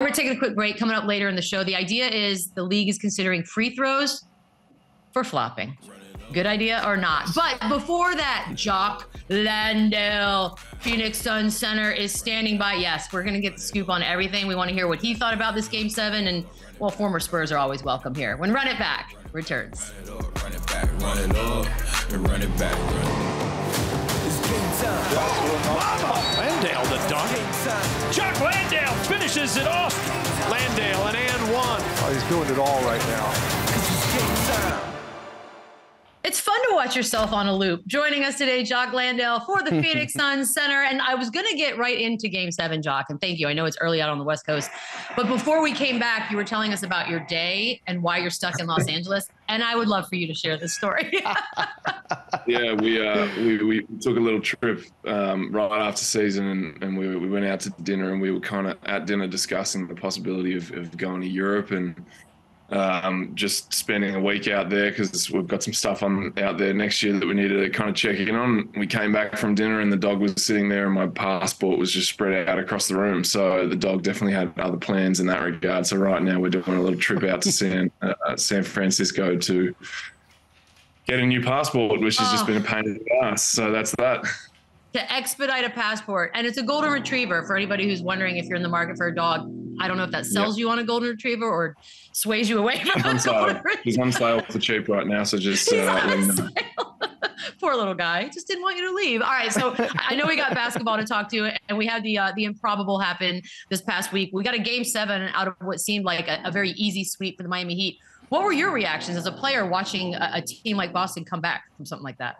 we're taking a quick break. Coming up later in the show, the idea is the league is considering free throws for flopping. Good idea or not? But before that, Jock Landale, Phoenix Sun Center, is standing by. Yes, we're going to get the scoop on everything. We want to hear what he thought about this game seven. And, well, former Spurs are always welcome here. When Run It Back returns. Run it back, run it up, run it back. Landale the dunk. Jock Landale finishes it off. Landale an and one. Oh, he's doing it all right now. It's fun to watch yourself on a loop. Joining us today, Jock Landale for the Phoenix Suns Center. And I was going to get right into game seven, Jock. And thank you. I know it's early out on the West Coast. But before we came back, you were telling us about your day and why you're stuck in Los Angeles. And I would love for you to share this story. yeah, we, uh, we, we took a little trip um, right after season and, and we, we went out to dinner and we were kind of at dinner discussing the possibility of, of going to Europe. And um, just spending a week out there because we've got some stuff on out there next year that we needed to kind of check in on. We came back from dinner and the dog was sitting there and my passport was just spread out across the room. So the dog definitely had other plans in that regard. So right now we're doing a little trip out to San uh, San Francisco to get a new passport, which has oh. just been a pain in the ass. So that's that. To expedite a passport, and it's a golden retriever for anybody who's wondering if you're in the market for a dog. I don't know if that sells yep. you on a golden retriever or sways you away from He's on He's on sale for cheap right now, so just uh, Poor little guy, just didn't want you to leave. All right, so I know we got basketball to talk to, and we had the uh, the improbable happen this past week. We got a game seven out of what seemed like a, a very easy sweep for the Miami Heat. What were your reactions as a player watching a, a team like Boston come back from something like that?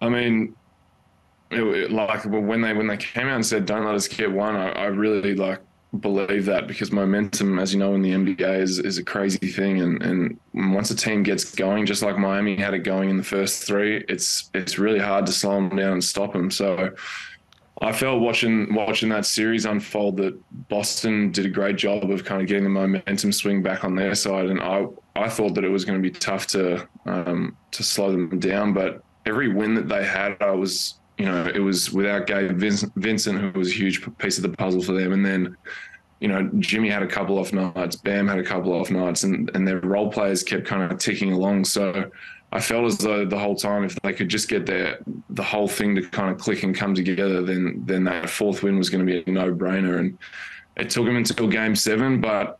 I mean, it, like when they when they came out and said, "Don't let us get one," I, I really like believe that because momentum, as you know, in the NBA is, is a crazy thing. And, and once a team gets going, just like Miami had it going in the first three, it's it's really hard to slow them down and stop them. So I felt watching watching that series unfold that Boston did a great job of kind of getting the momentum swing back on their side, and I I thought that it was going to be tough to um, to slow them down. But every win that they had, I was you know, it was without Gabe Vincent, who was a huge piece of the puzzle for them. And then, you know, Jimmy had a couple off nights, Bam had a couple off nights, and, and their role players kept kind of ticking along. So I felt as though the whole time, if they could just get their the whole thing to kind of click and come together, then then that fourth win was going to be a no brainer. And it took them until game seven, but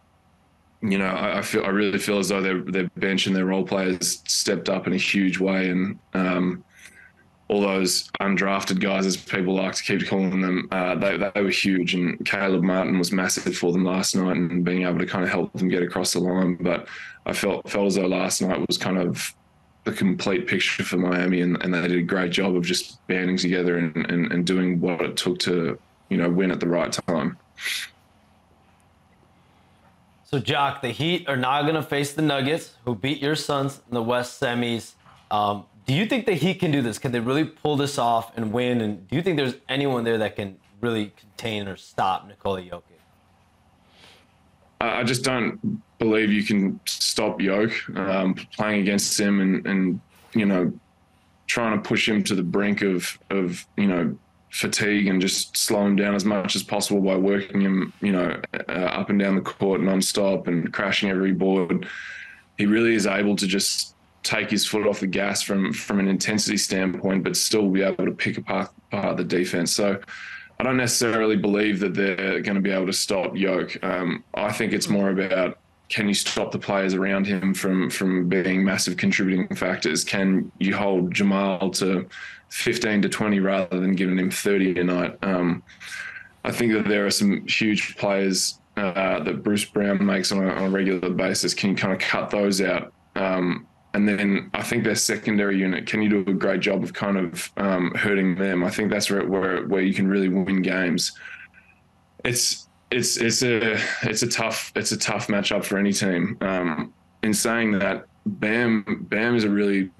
you know, I, I, feel I really feel as though their their bench and their role players stepped up in a huge way, and um, all those undrafted guys, as people like to keep calling them, uh, they, they were huge. And Caleb Martin was massive for them last night and being able to kind of help them get across the line. But I felt felt as though last night was kind of the complete picture for Miami, and, and they did a great job of just banding together and, and, and doing what it took to you know win at the right time. So, Jock, the Heat are now going to face the Nuggets, who beat your Suns in the West semis. Um, do you think that he can do this? Can they really pull this off and win? And do you think there's anyone there that can really contain or stop Nikola Jokic? I just don't believe you can stop Jokic um, playing against him and, and you know trying to push him to the brink of of you know fatigue and just slow him down as much as possible by working him you know uh, up and down the court non-stop and crashing every board. He really is able to just take his foot off the gas from from an intensity standpoint, but still be able to pick apart, the defense. So I don't necessarily believe that they're going to be able to stop Yoke. Um, I think it's more about can you stop the players around him from from being massive contributing factors? Can you hold Jamal to 15 to 20 rather than giving him 30 a night? Um, I think that there are some huge players uh, that Bruce Brown makes on a, on a, regular basis. Can you kind of cut those out? Um, and then I think their secondary unit, can you do a great job of kind of um, hurting them? I think that's where, where where you can really win games. It's it's it's a it's a tough it's a tough matchup for any team. Um, in saying that, Bam Bam is a really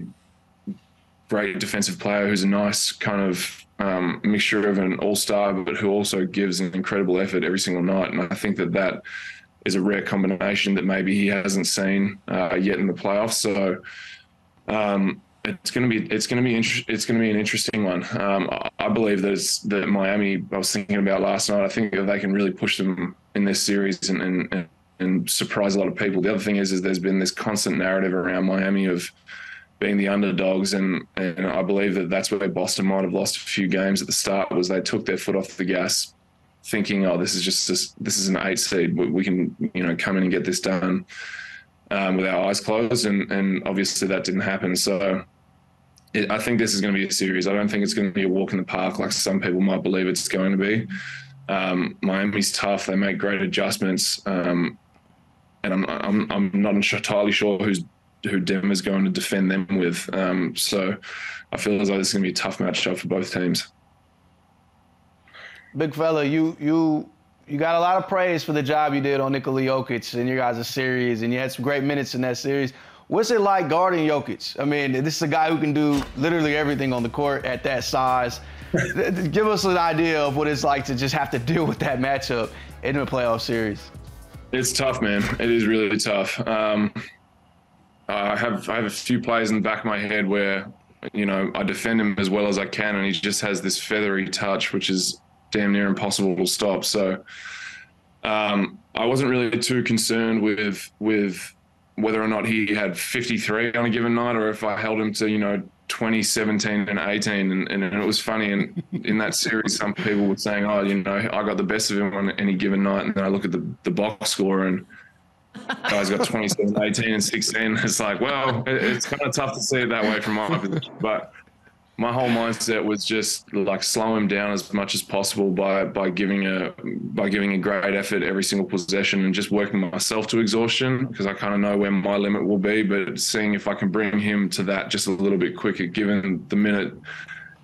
great defensive player who's a nice kind of um, mixture of an all star, but who also gives an incredible effort every single night. And I think that that is a rare combination that maybe he hasn't seen uh, yet in the playoffs. So um, it's going to be it's going to be inter- it's going to be an interesting one. Um, I, believe that that Miami. I was thinking about last night. I think that they can really push them in this series and, and and surprise a lot of people. The other thing is is there's been this constant narrative around Miami of being the underdogs, and and I believe that that's where Boston might have lost a few games at the start. Was they took their foot off the gas, thinking, oh, this is just this, this is an eight seed. We, we can you know come in and get this done. Um, with our eyes closed, and, and obviously that didn't happen. So it, I think this is going to be a series. I don't think it's going to be a walk in the park like some people might believe it's going to be. Um, Miami's tough. They make great adjustments, um, and I'm, I'm I'm not entirely sure who's who Denver's going to defend them with. Um, so I feel as though this is going to be a tough matchup for both teams. Big fella, you you you got a lot of praise for the job you did on Nikola Jokic in your guys' a series, and you had some great minutes in that series. What's it like guarding Jokic? I mean, this is a guy who can do literally everything on the court at that size. Give us an idea of what it's like to just have to deal with that matchup in a playoff series. It's tough, man. It is really tough. Um, I have I have a few plays in the back of my head where you know I defend him as well as I can, and he just has this feathery touch, which is damn near impossible to stop. So um, I wasn't really too concerned with with whether or not he had 53 on a given night or if I held him to you know 20, 17, and 18. And, and, it was funny. And in that series, some people were saying, oh, you know, I got the best of him on any given night. And then I look at the, the box score and guys got 27, 18, and 16. It's like, well, it's kind of tough to see it that way from my position. But my whole mindset was just like slow him down as much as possible by by giving a by giving a great effort every single possession and just working myself to exhaustion because I kind of know where my limit will be, but seeing if I can bring him to that just a little bit quicker, given the minute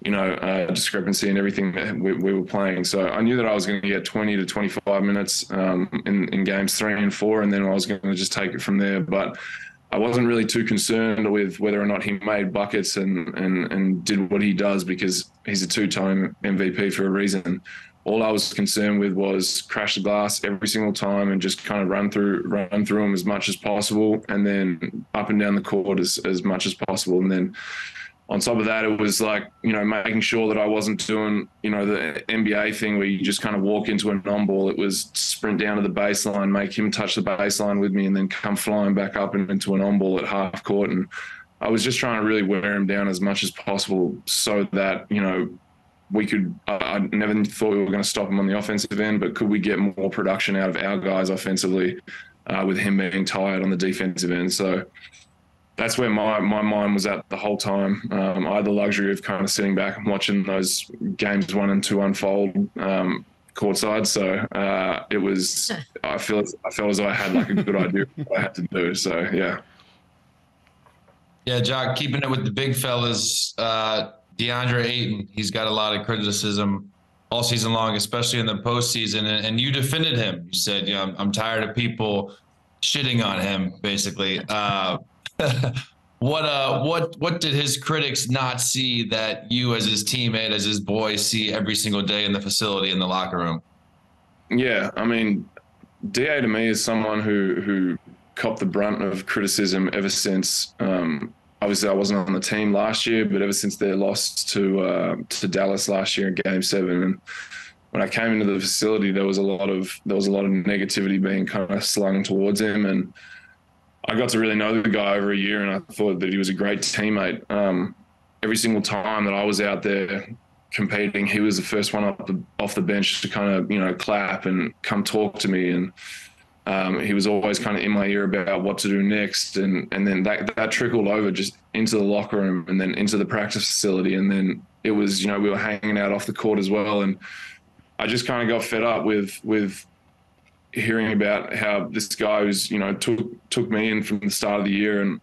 you know uh, discrepancy and everything that we, we, were playing. So I knew that I was going to get 20 to 25 minutes um, in in games three and four, and then I was going to just take it from there, but I wasn't really too concerned with whether or not he made buckets and, and, and did what he does because he's a two time MVP for a reason. All I was concerned with was crash the glass every single time and just kind of run through run through him as much as possible and then up and down the court as, as much as possible. And then on top of that, it was like, you know, making sure that I wasn't doing, you know, the NBA thing where you just kind of walk into a non ball. It was sprint down to the baseline, make him touch the baseline with me, and then come flying back up and into an on ball at half court. And I was just trying to really wear him down as much as possible so that, you know, we could, I, I never thought we were going to stop him on the offensive end, but could we get more production out of our guys offensively uh, with him being tired on the defensive end? So, that's where my, my mind was at the whole time. Um, I had the luxury of kind of sitting back and watching those games one and two unfold um, courtside. So uh, it was, I feel, I felt as though I had like a good idea of what I had to do. So yeah. Yeah, Jock, keeping it with the big fellas, uh, DeAndre Ayton, he's got a lot of criticism all season long, especially in the postseason. And, and you defended him. You said, you know, I'm, I'm tired of people shitting on him, basically. Uh, what uh what what did his critics not see that you as his teammate as his boy see every single day in the facility in the locker room? Yeah i mean da to me is someone who who copped the brunt of criticism ever since um obviously i wasn't on the team last year but ever since their loss to uh to dallas last year in game seven and when i came into the facility there was a lot of there was a lot of negativity being kind of slung towards him and I got to really know the guy over a year, and I thought that he was a great teammate. Um, every single time that I was out there competing, he was the first one off the, off the bench to kind of you know clap and come talk to me, and um, he was always kind of in my ear about what to do next, and and then that that trickled over just into the locker room, and then into the practice facility, and then it was you know we were hanging out off the court as well, and I just kind of got fed up with with hearing about how this guy was, you know, took took me in from the start of the year, and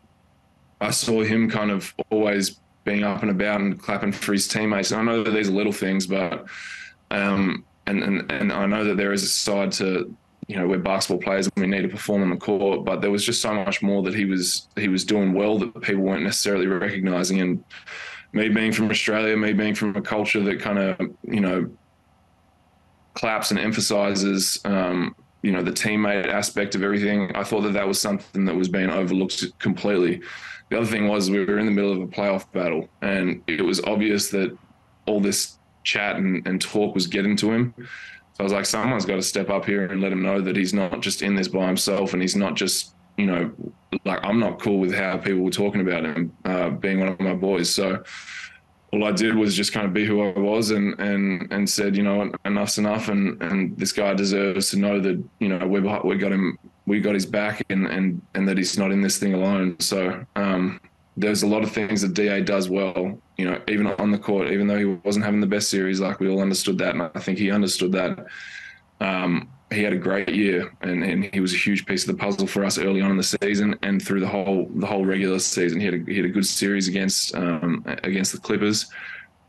I saw him kind of always being up and about and clapping for his teammates. And I know that these are little things, but um, and and and I know that there is a side to you know we're basketball players and we need to perform on the court, but there was just so much more that he was he was doing well that people weren't necessarily recognizing. And me being from Australia, me being from a culture that kind of you know claps and emphasizes um, you know the teammate aspect of everything. I thought that that was something that was being overlooked completely. The other thing was we were in the middle of a playoff battle, and it was obvious that all this chat and, and talk was getting to him. So I was like, someone's got to step up here and let him know that he's not just in this by himself, and he's not just you know like I'm not cool with how people were talking about him uh, being one of my boys. So all I did was just kind of be who I was and and and said, you know, enough's enough, and and this guy deserves to know that you know we we got him, we got his back, and and and that he's not in this thing alone. So um, there's a lot of things that Da does well, you know, even on the court, even though he wasn't having the best series, like we all understood that, and I think he understood that. Um, he had a great year, and, and he was a huge piece of the puzzle for us early on in the season and through the whole the whole regular season. He had a, he had a good series against um, against the Clippers,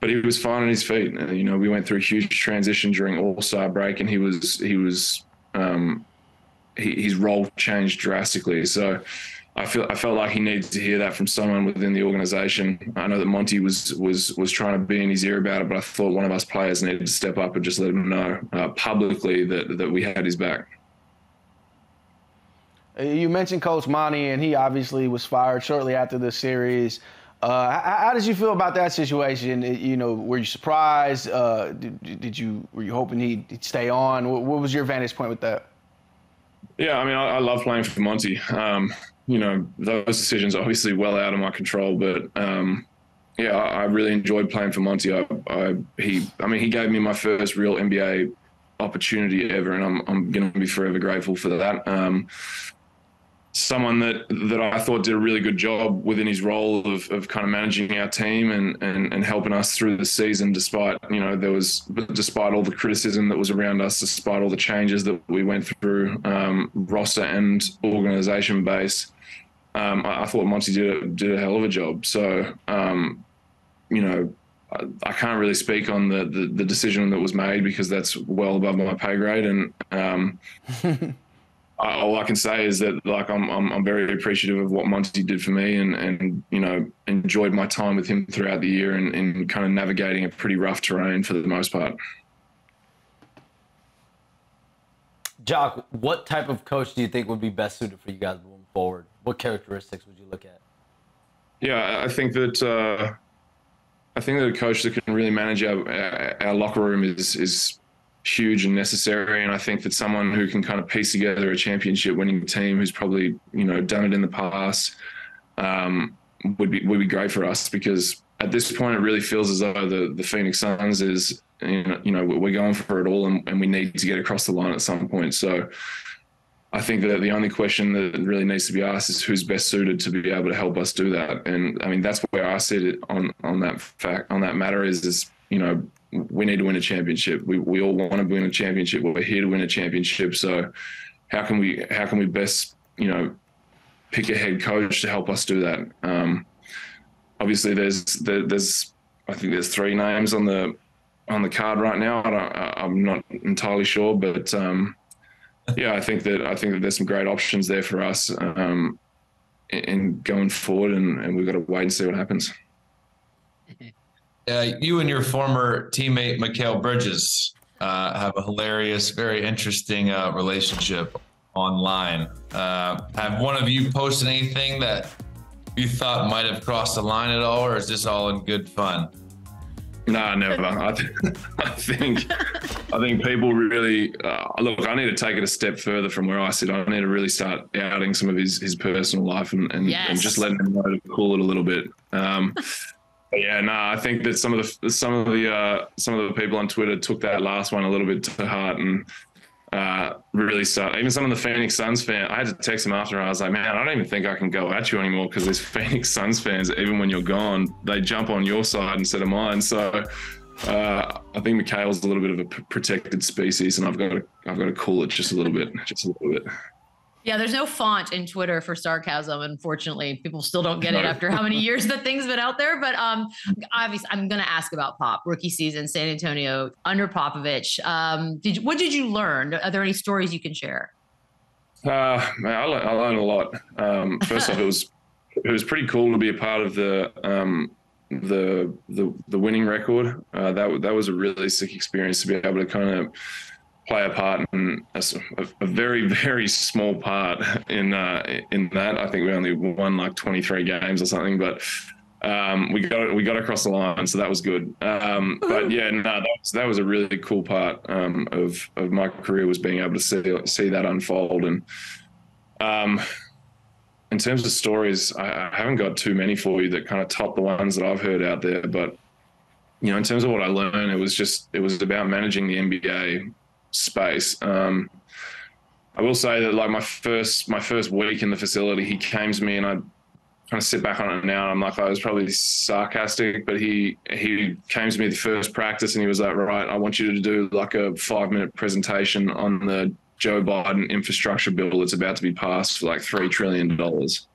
but he was fine on his feet. Uh, you know, we went through a huge transition during All Star break, and he was he was um, he, his role changed drastically. So I feel I felt like he needed to hear that from someone within the organization. I know that Monty was was was trying to be in his ear about it, but I thought one of us players needed to step up and just let him know uh, publicly that that we had his back. Uh, you mentioned Coach Monty, and he obviously was fired shortly after the series. Uh, how, how, did you feel about that situation? You know, were you surprised? Uh, did, did, you were you hoping he'd stay on? What, what, was your vantage point with that? Yeah, I mean, I, I love playing for Monty. Um, you know, those decisions are obviously well out of my control, but um, yeah, I, I, really enjoyed playing for Monty. I, I, he, I mean, he gave me my first real NBA opportunity ever, and I'm I'm going to be forever grateful for that. Um, someone that that I thought did a really good job within his role of, of kind of managing our team and, and and helping us through the season despite you know there was despite all the criticism that was around us despite all the changes that we went through um, roster and organization base um, I, I, thought Monty did a, did a hell of a job. So um, you know I, I, can't really speak on the, the, the decision that was made because that's well above my pay grade and all I can say is that like I'm, I'm, I'm very appreciative of what Monty did for me and and you know enjoyed my time with him throughout the year and, and kind of navigating a pretty rough terrain for the most part. Jock, what type of coach do you think would be best suited for you guys moving forward? What characteristics would you look at? Yeah, I think that uh, I think that a coach that can really manage our, our locker room is is huge and necessary. And I think that someone who can kind of piece together a championship winning team who's probably, you know, done it in the past um, would be would be great for us because at this point it really feels as though the, the Phoenix Suns is you know, we're going for it all and, and we need to get across the line at some point. So I think that the only question that really needs to be asked is who's best suited to be able to help us do that. And I mean that's where I sit it on on that fact on that matter is is you know we need to win a championship. We, we all want to win a championship. We're here to win a championship. So how can we how can we best you know pick a head coach to help us do that? Um, obviously, there's there, there's I think there's three names on the on the card right now. I am not entirely sure, but um, yeah, I think that I think that there's some great options there for us um, in, in going forward, and, and we've got to wait and see what happens. uh, you and your former teammate Mikal Bridges uh, have a hilarious, very interesting uh, relationship online. Uh, have one of you posted anything that you thought might have crossed the line at all, or is this all in good fun? No, never. I, th- I think I think people really uh, look. I need to take it a step further from where I sit. I need to really start outing some of his his personal life and and, yes. and just letting him know to cool it a little bit. Um, yeah, no, I think that some of the some of the uh, some of the people on Twitter took that last one a little bit to heart and uh, really start. Even some of the Phoenix Suns fans, I had to text them after. I was like, man, I don't even think I can go at you anymore because these Phoenix Suns fans, even when you're gone, they jump on your side instead of mine. So uh, I think Mikal's a little bit of a protected species, and I've got to I've got to cool it just a little bit, just a little bit. Yeah, there's no font in Twitter for sarcasm. Unfortunately, people still don't get it after how many years the thing's been out there. But um, obviously, I'm going to ask about Pop rookie season, San Antonio under Popovich. Um, did what did you learn? Are there any stories you can share? Uh, man, I, learned, I learned a lot. Um, first off, it was it was pretty cool to be a part of the um, the the the winning record. Uh, that that was a really sick experience to be able to kind of play a part in a, a very very small part in uh, in that. I think we only won like 23 games or something, but um, we got we got across the line, so that was good. Um, but yeah, no, that was, that was a really cool part um, of of my career was being able to see see that unfold. And um, in terms of stories, I, I haven't got too many for you that kind of top the ones that I've heard out there. But you know, in terms of what I learned, it was just it was about managing the NBA space. Um, I will say that like my first my first week in the facility, he came to me and I kind of sit back on it now. I'm like, I was probably sarcastic, but he he came to me the first practice and he was like, right, I want you to do like a five minute presentation on the Joe Biden infrastructure bill that's about to be passed for like three trillion dollars.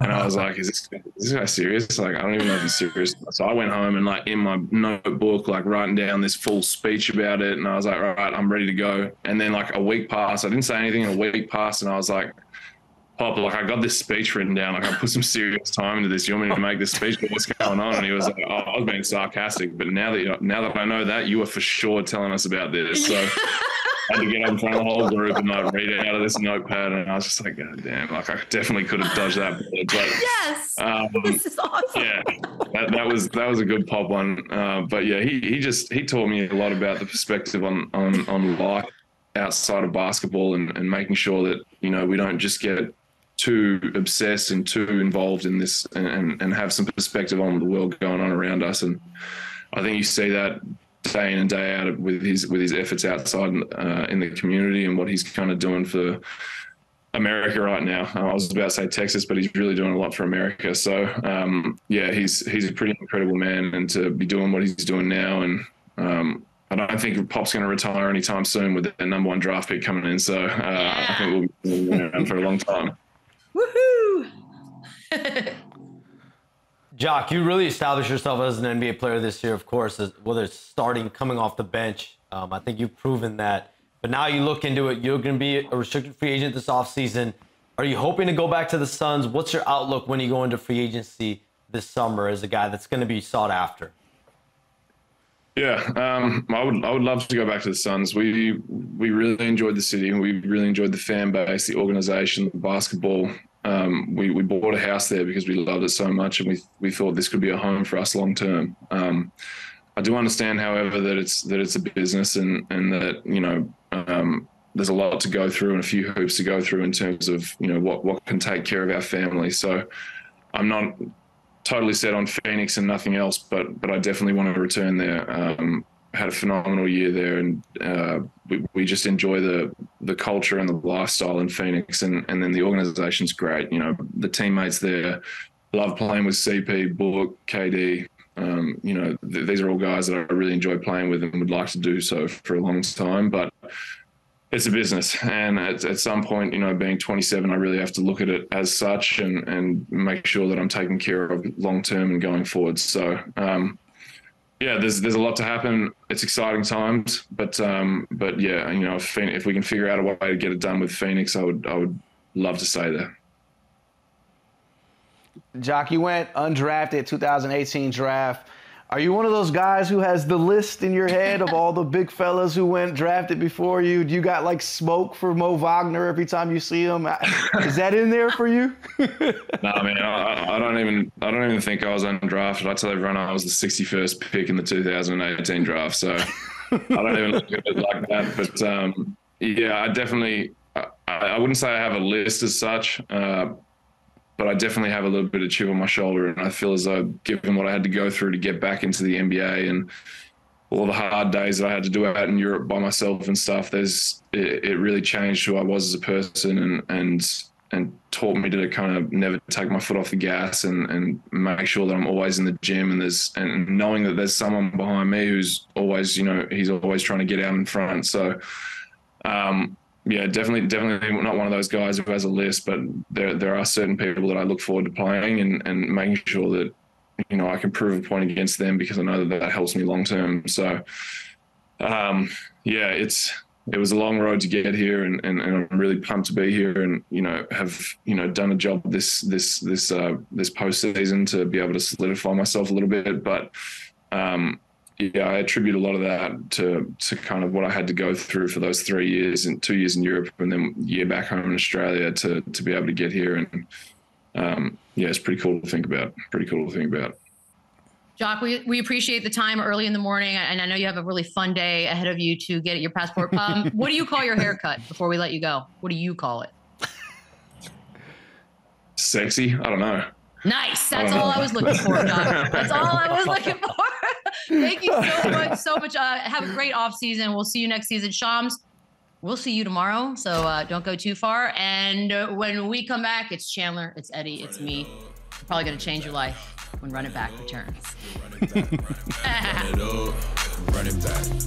And I was like, is this, is this guy serious? Like, I don't even know if he's serious. So I went home and like in my notebook, like writing down this full speech about it. And I was like, all right, I'm ready to go. And then like a week passed. I didn't say anything. A week passed and I was like, Pop, like I got this speech written down. Like I put some serious time into this. You want me to make this speech? What's going on? And he was like, "Oh, I was being sarcastic, but now that you now that I know that, you are for sure telling us about this." So had to get up in front of the whole group and like read it out of this notepad, and I was just like, "God damn!" Like I definitely could have dodged that. But yes, um, this is awesome. Yeah, that, that was that was a good pop one. Uh, but yeah, he he just he taught me a lot about the perspective on on on life outside of basketball and, and making sure that you know we don't just get too obsessed and too involved in this and, and have some perspective on the world going on around us. And I think you see that day in and day out with his with his efforts outside uh, in the community and what he's kind of doing for America right now. I was about to say Texas, but he's really doing a lot for America. So um, yeah, he's he's a pretty incredible man, and to be doing what he's doing now, and um, I don't think Pop's going to retire anytime soon with the number one draft pick coming in. So uh, yeah. I think we'll be around for a long time. Woohoo! Jock, you really established yourself as an NBA player this year, of course, as, whether it's starting, coming off the bench. Um, I think you've proven that. But now you look into it, you're going to be a restricted free agent this offseason. Are you hoping to go back to the Suns? What's your outlook when you go into free agency this summer as a guy that's going to be sought after? Yeah, um, I would I would love to go back to the Suns. We we really enjoyed the city. We really enjoyed the fan base, the organization, the basketball. Um, we we bought a house there because we loved it so much, and we we thought this could be a home for us long term. Um, I do understand, however, that it's that it's a business and and that you know um, there's a lot to go through and a few hoops to go through in terms of you know what what can take care of our family. So I'm not totally set on Phoenix and nothing else, but but I definitely want to return there. Um, had a phenomenal year there, and uh, we, we just enjoy the the culture and the lifestyle in Phoenix, and and then the organization's great. You know, the teammates there love playing with CP, Book, KD. Um, you know, th- these are all guys that I really enjoy playing with and would like to do so for a long time. But it's a business and at, at some point you know being 27 i really have to look at it as such and and make sure that i'm taken care of long term and going forward so um, yeah there's there's a lot to happen. It's exciting times but um, but yeah you know if, if we can figure out a way to get it done with phoenix i would i would love to stay there. Jock you went undrafted 2018 draft are you one of those guys who has the list in your head of all the big fellas who went drafted before you? Do you got like smoke for Mo Wagner every time you see him? Is that in there for you? no, I mean, I, I, don't even I don't even think I was undrafted. I tell everyone I was the 61st pick in the 2018 draft, so I don't even look at it like that. But um, yeah, I definitely I, I, wouldn't say I have a list as such. Uh, but I definitely have a little bit of chip on my shoulder, and I feel as though, given what I had to go through to get back into the NBA and all the hard days that I had to do out in Europe by myself and stuff, there's it, it really changed who I was as a person, and and and taught me to kind of never take my foot off the gas and and make sure that I'm always in the gym and there's and knowing that there's someone behind me who's always you know he's always trying to get out in front. So um, yeah, definitely, definitely not one of those guys who has a list, but there there are certain people that I look forward to playing and and making sure that you know I can prove a point against them because I know that that helps me long term. So, um, yeah, it's it was a long road to get here, and, and, and, I'm really pumped to be here, and you know have you know done a job this this this uh, this postseason to be able to solidify myself a little bit, but. Um, yeah, I attribute a lot of that to to kind of what I had to go through for those three years and two years in Europe and then year back home in Australia to to be able to get here and um, yeah, it's pretty cool to think about. Pretty cool to think about. Jock, we, we appreciate the time early in the morning, and I know you have a really fun day ahead of you to get your passport. Um, what do you call your haircut before we let you go? What do you call it? Sexy? I don't know. Nice. That's all I was looking for, Jock. That's all I was looking for. Thank you so much, so much. Uh, have a great off season. We'll see you next season, Shams. We'll see you tomorrow, so uh, don't go too far. And uh, when we come back, it's Chandler, it's Eddie, it's me. We're probably going to change your life when Run It Back returns. Run it back.